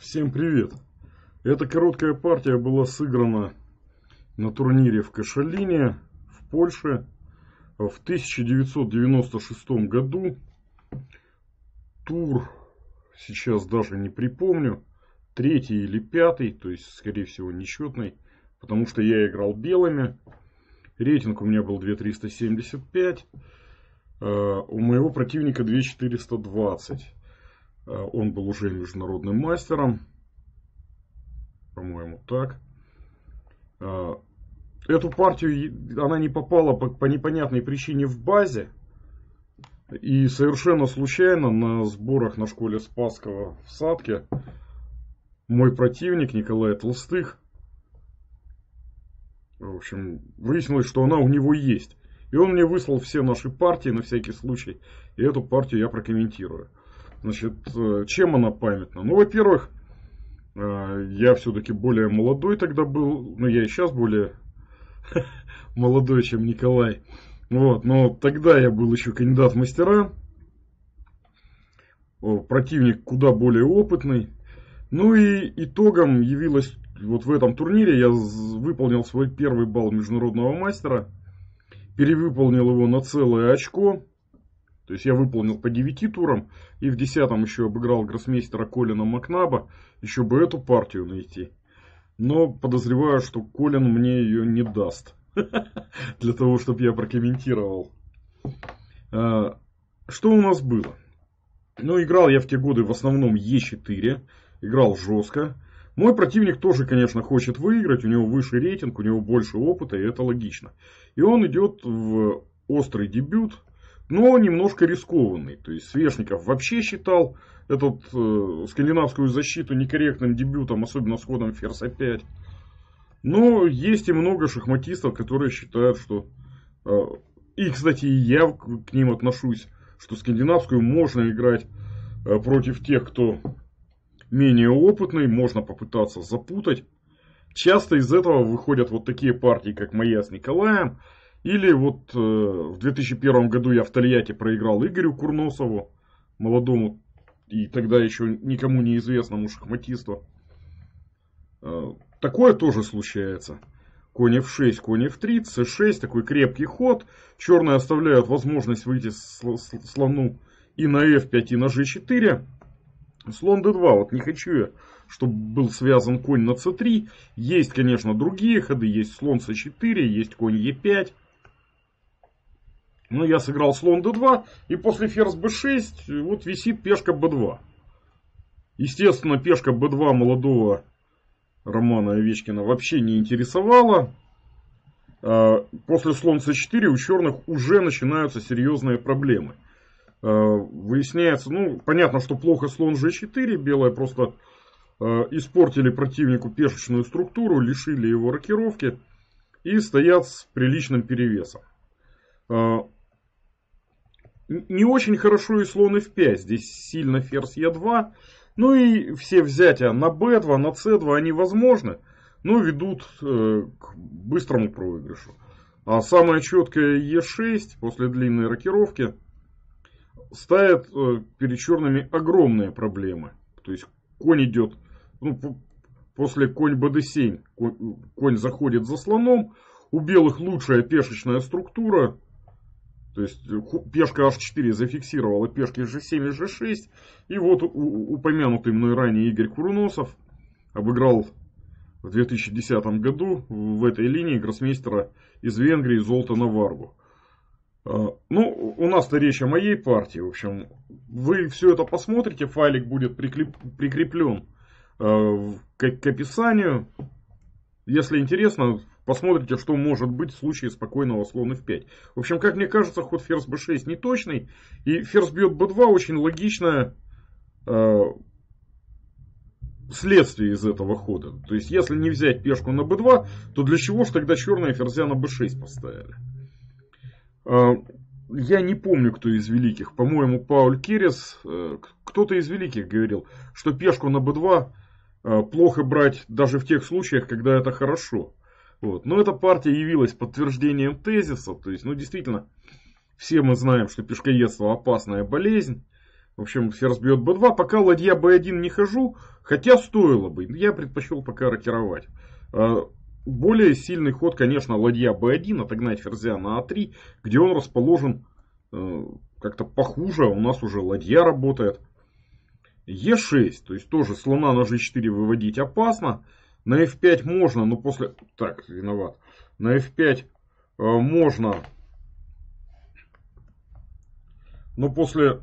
Всем привет! Эта короткая партия была сыграна на турнире в Кашалине в Польше в 1996 году. Тур сейчас даже не припомню, третий или пятый, то есть скорее всего нечетный, потому что я играл белыми. Рейтинг у меня был 2375, а у моего противника 2420. А, он был уже международным мастером. По-моему, так. А, эту партию, она не попала по, по непонятной причине в базе. И совершенно случайно на сборах на школе Спасского в Садке мой противник Николай Толстых, в общем, выяснилось, что она у него есть. И он мне выслал все наши партии на всякий случай. И эту партию я прокомментирую. Значит, э, чем она памятна? Ну, во-первых, э, я все-таки более молодой тогда был, ну, я и сейчас более молодой, чем Николай. Вот, но тогда я был еще кандидат в мастера. Противник куда более опытный. Ну и итогом явилось, вот в этом турнире я выполнил свой первый балл международного мастера. Перевыполнил его на целое очко. То есть я выполнил по 9 турам и в 10 еще обыграл гроссмейстера Колина Макнаба, еще бы эту партию найти. Но подозреваю, что Колин мне ее не даст. Для того, чтобы я прокомментировал. А, что у нас было? Ну, играл я в те годы в основном Е4. Играл жестко. Мой противник тоже, конечно, хочет выиграть. У него выше рейтинг, у него больше опыта, и это логично. И он идет в острый дебют но немножко рискованный. То есть Свешников вообще считал эту э, скандинавскую защиту некорректным дебютом, особенно с ходом ферзь 5. Но есть и много шахматистов, которые считают, что... Э, и, кстати, и я к ним отношусь, что скандинавскую можно играть э, против тех, кто менее опытный, можно попытаться запутать. Часто из этого выходят вот такие партии, как моя с Николаем, или вот э, в 2001 году я в Тольятти проиграл Игорю Курносову, молодому и тогда еще никому неизвестному шахматисту. Э, такое тоже случается. Конь f6, конь f3, c6, такой крепкий ход. Черные оставляют возможность выйти слону и на f5, и на g4. Слон d2, вот не хочу я, чтобы был связан конь на c3. Есть, конечно, другие ходы, есть слон c4, есть конь e5. Ну, я сыграл слон d2, и после ферзь b6 вот висит пешка b2. Естественно, пешка b2 молодого Романа Овечкина вообще не интересовала. А, после слон c4 у черных уже начинаются серьезные проблемы. А, выясняется, ну, понятно, что плохо слон g4, белые просто а, испортили противнику пешечную структуру, лишили его рокировки и стоят с приличным перевесом. Не очень хорошо и слон f5. Здесь сильно ферзь e2. Ну и все взятия на b2, на c2, они возможны, но ведут э, к быстрому проигрышу. А самое четкое e6 после длинной рокировки ставит э, перед черными огромные проблемы. То есть конь идет, ну, после конь bd7, конь, конь заходит за слоном, у белых лучшая пешечная структура, то есть э, пешка h4 зафиксировала пешки g7 и g6. И вот упомянутый мной ранее Игорь Куруносов обыграл в 2010 году в этой линии гроссмейстера из Венгрии Золтана Варгу. А, ну, у нас-то речь о моей партии. В общем, вы все это посмотрите, файлик будет прикреплен а, к описанию. Если интересно, Посмотрите, что может быть в случае спокойного слона f5. В общем, как мне кажется, ход ферзь b6 не точный. И ферзь бьет b2 очень логичное э, следствие из этого хода. То есть, если не взять пешку на b2, то для чего же тогда черные ферзя на b6 поставили? Э, я не помню, кто из великих. По-моему, Пауль Керес, э, кто-то из великих говорил, что пешку на b2 э, плохо брать даже в тех случаях, когда это хорошо. Вот. Но эта партия явилась подтверждением тезиса. То есть, ну, действительно, все мы знаем, что пешкоедство опасная болезнь. В общем, ферзь бьет b2. Пока ладья b1 не хожу, хотя стоило бы. Я предпочел пока рокировать. А, более сильный ход, конечно, ладья b1, отогнать ферзя на a3, где он расположен э, как-то похуже. У нас уже ладья работает. e6, то есть тоже слона на g4 выводить опасно. На f5 можно, но после... Так, виноват. На f5 э, можно, но после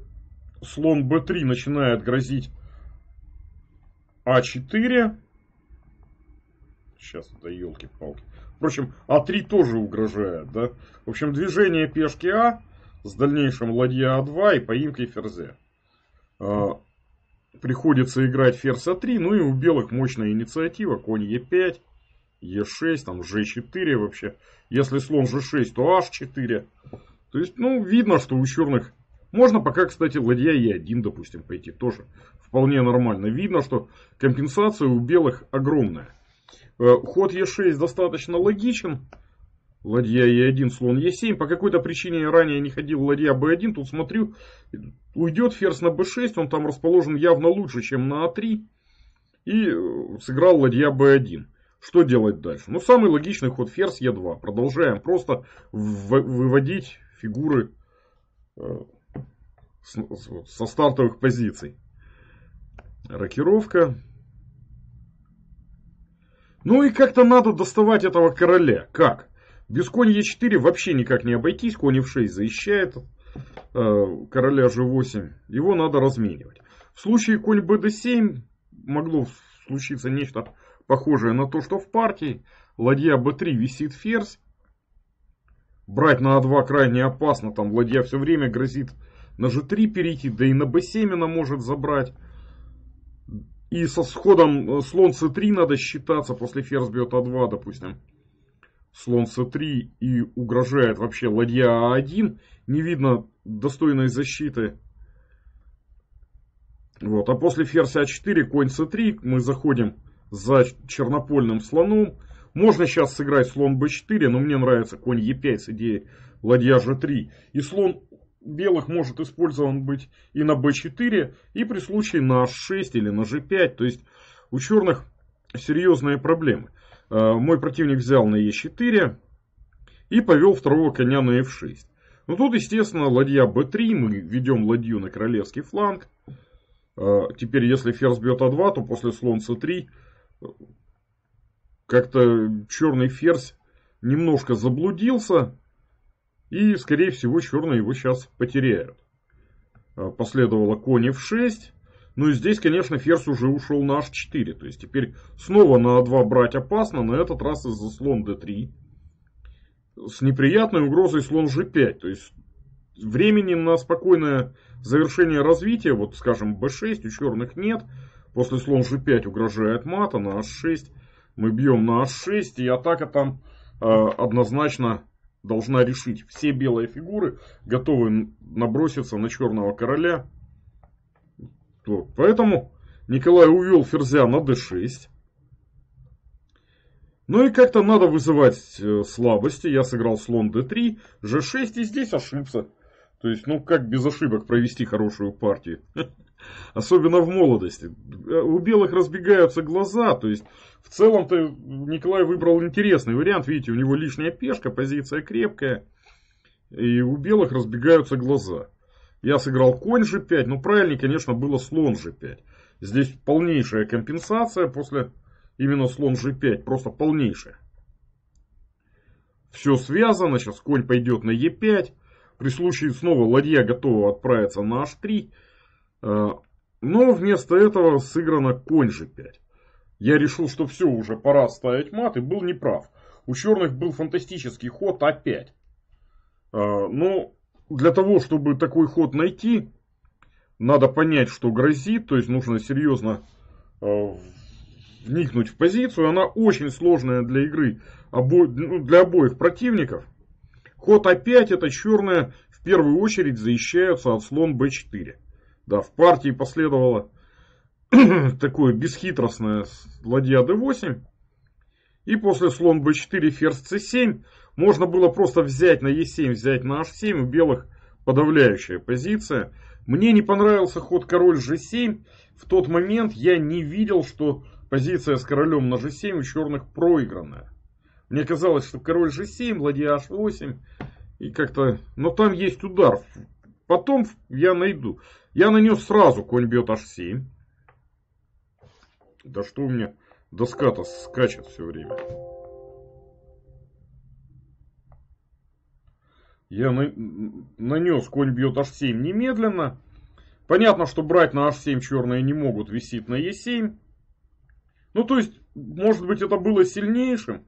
слон b3 начинает грозить а4. Сейчас, да елки-палки. Впрочем, а3 тоже угрожает, да. В общем, движение пешки А с дальнейшим ладья А2 и поимкой ферзя. А, приходится играть ферзь А3, ну и у белых мощная инициатива, конь Е5, Е6, там Ж4 вообще. Если слон Ж6, то H4. То есть, ну, видно, что у черных можно пока, кстати, ладья Е1, допустим, пойти. Тоже вполне нормально. Видно, что компенсация у белых огромная. Э, ход Е6 достаточно логичен. Ладья Е1, слон Е7. По какой-то причине я ранее не ходил ладья Б1. Тут смотрю, уйдет ферзь на Б6. Он там расположен явно лучше, чем на А3. И э, сыграл ладья Б1. Что делать дальше? Ну, самый логичный ход ферзь Е2. Продолжаем просто выводить фигуры э, со стартовых позиций. Рокировка. Ну и как-то надо доставать этого короля. Как? Без конь Е4 вообще никак не обойтись. Конь F6 защищает э, короля G8. Его надо разменивать. В случае конь BD7 могло случиться нечто похожее на то, что в партии. Ладья B3 висит ферзь. Брать на А2 крайне опасно. Там ладья все время грозит на G3 перейти, да и на B7 она может забрать. И со сходом э, слон c3 надо считаться, после ферзь бьет а2, допустим. Слон c3 и угрожает вообще ладья а1. Не видно достойной защиты. Вот. А после ферзь а4, конь c3, мы заходим за чернопольным слоном. Можно сейчас сыграть слон b4, но мне нравится конь e5 с идеей ладья g3. И слон белых может использован быть и на b4, и при случае на h6 или на g5. То есть у черных серьезные проблемы. А, мой противник взял на e4 и повел второго коня на f6. Ну тут, естественно, ладья b3, мы ведем ладью на королевский фланг. А, теперь, если ферзь бьет а2, то после слон c3 как-то черный ферзь немножко заблудился. И, скорее всего, черные его сейчас потеряют. Последовало конь f6. Ну и здесь, конечно, ферзь уже ушел на h4. То есть теперь снова на a2 брать опасно. На этот раз из-за слон d3. С неприятной угрозой слон g5. То есть времени на спокойное завершение развития, вот скажем b6 у черных нет. После слон g5 угрожает мата на h6. Мы бьем на h6 и атака там э, однозначно должна решить. Все белые фигуры готовы наброситься на черного короля. Вот. Поэтому Николай увел ферзя на d6. Ну и как-то надо вызывать э, слабости. Я сыграл слон d3, g6 и здесь ошибся. То есть, ну как без ошибок провести хорошую партию? Особенно в молодости. У белых разбегаются глаза. То есть, в целом-то Николай выбрал интересный вариант. Видите, у него лишняя пешка, позиция крепкая. И у белых разбегаются глаза. Я сыграл конь g5. Ну, правильнее, конечно, было слон g5. Здесь полнейшая компенсация после именно слон g5. Просто полнейшая. Все связано. Сейчас конь пойдет на e5. При случае снова ладья готова отправиться на h3. Э, но вместо этого сыграно конь g5. Я решил, что все, уже пора ставить мат, и был неправ. У черных был фантастический ход А5. Э, но для того, чтобы такой ход найти, надо понять, что грозит. То есть нужно серьезно э, вникнуть в позицию. Она очень сложная для игры ну, для обоих противников. Ход А5 это черные в первую очередь защищаются от слон Б4. Да, в партии последовало такое бесхитростное ладья d8. И после слон b4, ферзь c7 можно было просто взять на e7, взять на h7. У белых подавляющая позиция. Мне не понравился ход король g7. В тот момент я не видел, что позиция с королем на g7 у черных проигранная. Мне казалось, что король g7, ладья h8. И как-то... Но там есть удар. Потом я найду. Я нанес сразу конь бьет h7. Да что у меня доска-то скачет все время. Я на... нанес конь бьет h7 немедленно. Понятно, что брать на h7 черные не могут, висит на e7. Ну, то есть, может быть, это было сильнейшим,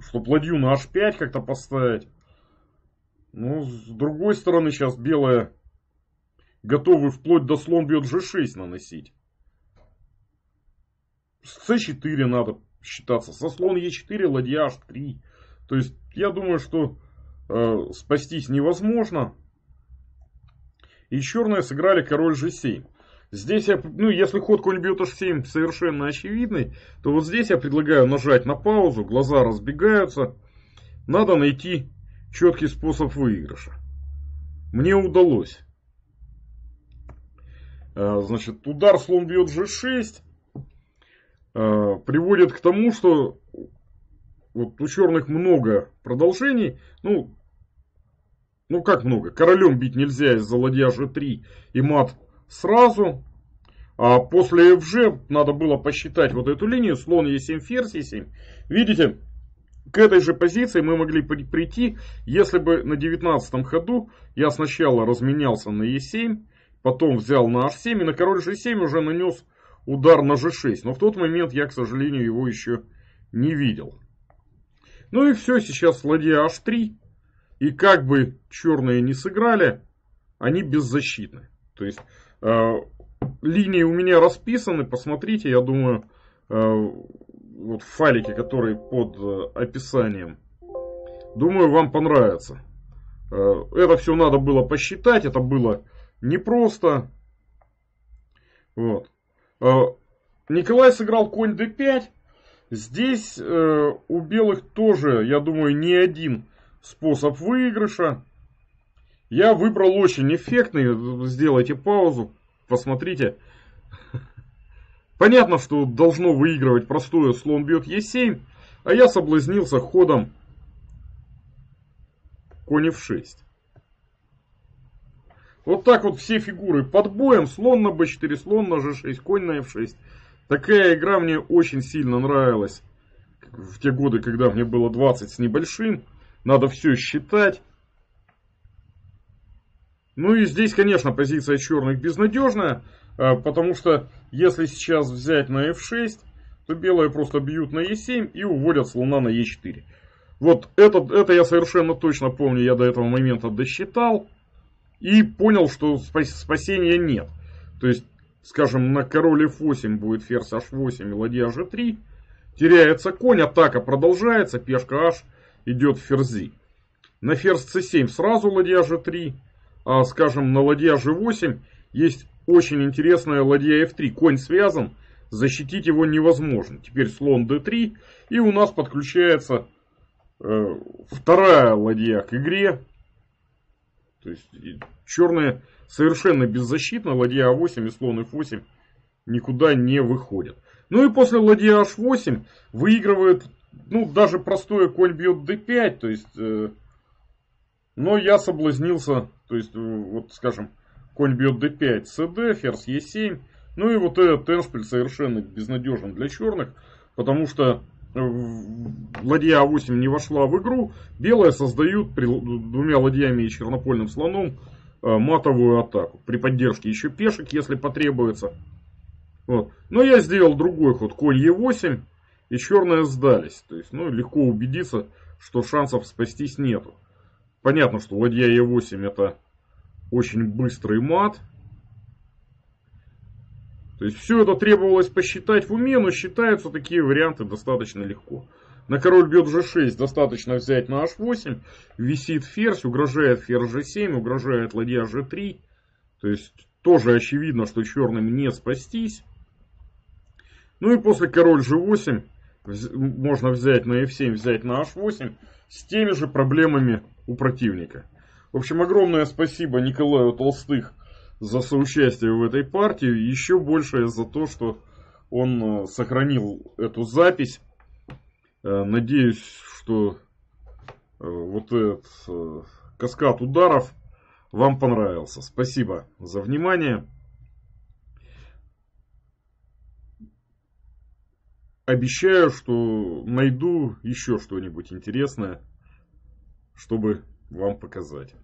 чтобы ладью на h5 как-то поставить. Но, с другой стороны, сейчас белая готовы вплоть до слон бьет g6 наносить. С c4 надо считаться. Со слон e4, ладья h3. То есть, я думаю, что э, спастись невозможно. И черные сыграли король g7. Здесь я, ну, если ход конь бьет h7 совершенно очевидный, то вот здесь я предлагаю нажать на паузу, глаза разбегаются. Надо найти четкий способ выигрыша. Мне удалось. Э, значит, удар слон бьет g6 э, приводит к тому, что вот у черных много продолжений. Ну, ну как много? Королем бить нельзя из-за ладья g3 и мат сразу. А после fg надо было посчитать вот эту линию. Слон e7, ферзь e7. Видите, к этой же позиции мы могли прийти, если бы на 19 ходу я сначала разменялся на e7, потом взял на h7 и на король g7 уже нанес удар на g6. Но в тот момент я, к сожалению, его еще не видел. Ну и все, сейчас ладья h3. И как бы черные не сыграли, они беззащитны. То есть э, линии у меня расписаны, посмотрите, я думаю, э, вот в файлике, который под э, описанием. Думаю, вам понравится. Э, это все надо было посчитать, это было непросто. Вот. Э, Николай сыграл конь d5. Здесь э, у белых тоже, я думаю, не один способ выигрыша. Я выбрал очень эффектный. Сделайте паузу, посмотрите. Понятно, что должно выигрывать простое слон бьет Е7, а я соблазнился ходом конь F6. Вот так вот все фигуры под боем. Слон на b4, слон на g6, конь на f6. Такая игра мне очень сильно нравилась. В те годы, когда мне было 20 с небольшим. Надо все считать. Ну и здесь, конечно, позиция черных безнадежная. А, потому что если сейчас взять на f6, то белые просто бьют на e7 и уводят слона на e4. Вот это, это я совершенно точно помню, я до этого момента досчитал. И понял, что спасения нет. То есть, скажем, на король f8 будет ферзь h8 и ладья g3. Теряется конь, атака продолжается, пешка h идет ферзи. На ферзь c7 сразу ладья g3. А, скажем, на ладья g8 есть очень интересная ладья f3. Конь связан, защитить его невозможно. Теперь слон d3. И у нас подключается э, вторая ладья к игре. То есть черные совершенно беззащитны. Ладья а8 и слон f8 никуда не выходят. Ну и после ладья h8 выигрывает, ну, даже простое конь бьет d5. То есть, э, но я соблазнился, то есть, э, вот скажем, конь бьет d5, cd, ферзь e7. Ну и вот этот эншпиль совершенно безнадежен для черных, потому что ладья А8 не вошла в игру, белые создают двумя ладьями и чернопольным слоном э, матовую атаку. При поддержке еще пешек, если потребуется. Вот. Но я сделал другой ход, конь Е8, и черные сдались. То есть, ну, легко убедиться, что шансов спастись нету. Понятно, что ладья Е8 это очень быстрый мат. То есть все это требовалось посчитать в уме, но считаются такие варианты достаточно легко. На король бьет g6 достаточно взять на h8, висит ферзь, угрожает ферзь g7, угрожает ладья g3. То есть тоже очевидно, что черным не спастись. Ну и после король g8 можно взять на f7, взять на h8 с теми же проблемами у противника. В общем, огромное спасибо Николаю Толстых за соучастие в этой партии, еще большее за то, что он сохранил эту запись. Надеюсь, что вот этот каскад ударов вам понравился. Спасибо за внимание. Обещаю, что найду еще что-нибудь интересное, чтобы вам показать.